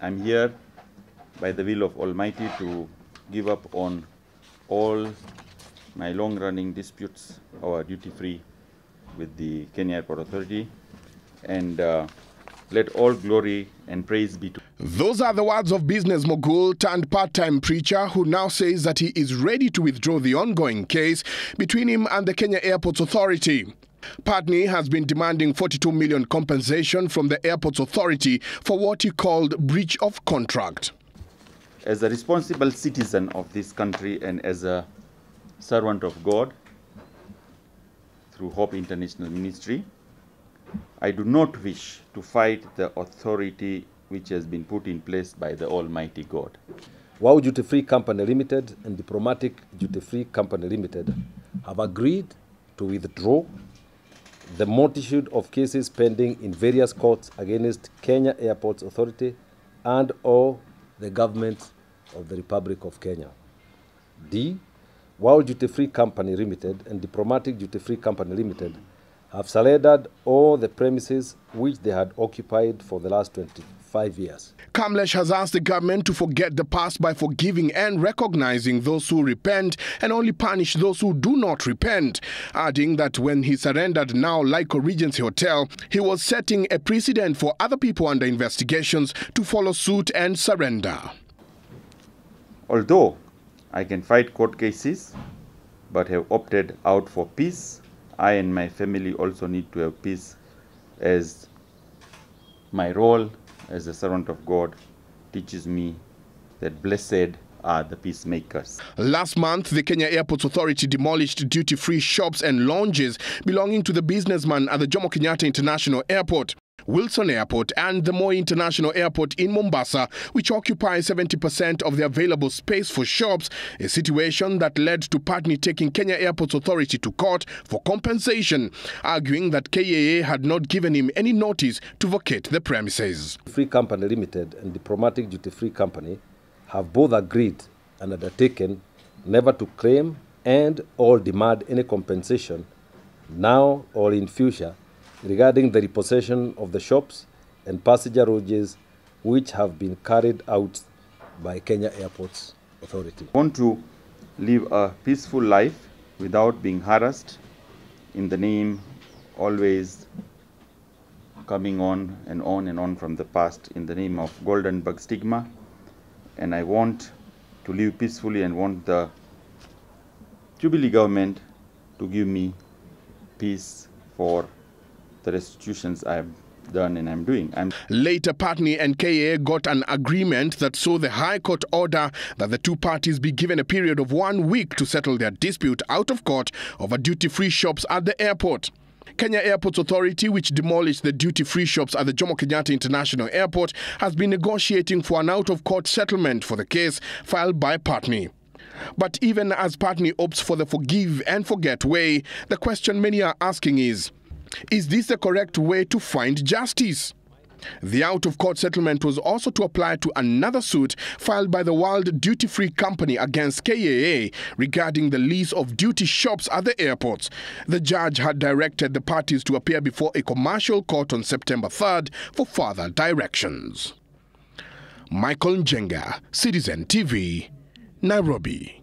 I'm here by the will of Almighty to give up on all my long-running disputes, our duty-free with the Kenya Airport Authority, and uh, let all glory and praise be to Those are the words of business mogul turned part-time preacher who now says that he is ready to withdraw the ongoing case between him and the Kenya Airports Authority. Pattni has been demanding 42 million compensation from the Airports Authority for what he called breach of contract. As a responsible citizen of this country and as a servant of God through Hope International Ministry, I do not wish to fight the authority which has been put in place by the Almighty God. World Duty Free Company Limited and Diplomatic Duty Free Company Limited have agreed to withdraw the multitude of cases pending in various courts against Kenya Airports Authority and or the government of the Republic of Kenya. D. World Duty Free Company Limited and Diplomatic Duty Free Company Limited have surrendered all the premises which they had occupied for the last 25 years. Kamlesh has asked the government to forget the past by forgiving and recognizing those who repent and only punish those who do not repent, adding that when he surrendered now Laico Regency Hotel, he was setting a precedent for other people under investigations to follow suit and surrender. Although I can fight court cases but have opted out for peace, I and my family also need to have peace as my role as a servant of God teaches me that blessed are the peacemakers. Last month, the Kenya Airports Authority demolished duty-free shops and lounges belonging to the businessman at the Jomo Kenyatta International Airport. Wilson Airport and the Moi International Airport in Mombasa, which occupy 70% of the available space for shops, a situation that led to Pattni taking Kenya Airports Authority to court for compensation, arguing that KAA had not given him any notice to vacate the premises. Free Company Limited and Diplomatic Duty Free Company have both agreed and undertaken never to claim and or demand any compensation now or in future regarding the repossession of the shops and passenger lodges which have been carried out by Kenya Airports Authority. I want to live a peaceful life without being harassed in the name always coming on and on and on from the past in the name of Goldenberg stigma and I want to live peacefully and want the Jubilee government to give me peace for the restitutions I have done and I'm doing. I'm Later, Pattni and KA got an agreement that saw the High Court order that the two parties be given a period of one week to settle their dispute out of court over duty-free shops at the airport. Kenya Airports Authority, which demolished the duty-free shops at the Jomo Kenyatta International Airport, has been negotiating for an out-of-court settlement for the case filed by Pattni. But even as Pattni opts for the forgive and forget way, the question many are asking is, is this the correct way to find justice? The out of court settlement was also to apply to another suit filed by the World Duty Free Company against KAA regarding the lease of duty shops at the airports. The judge had directed the parties to appear before a commercial court on September 3rd for further directions. Michael Njenga, Citizen TV, Nairobi.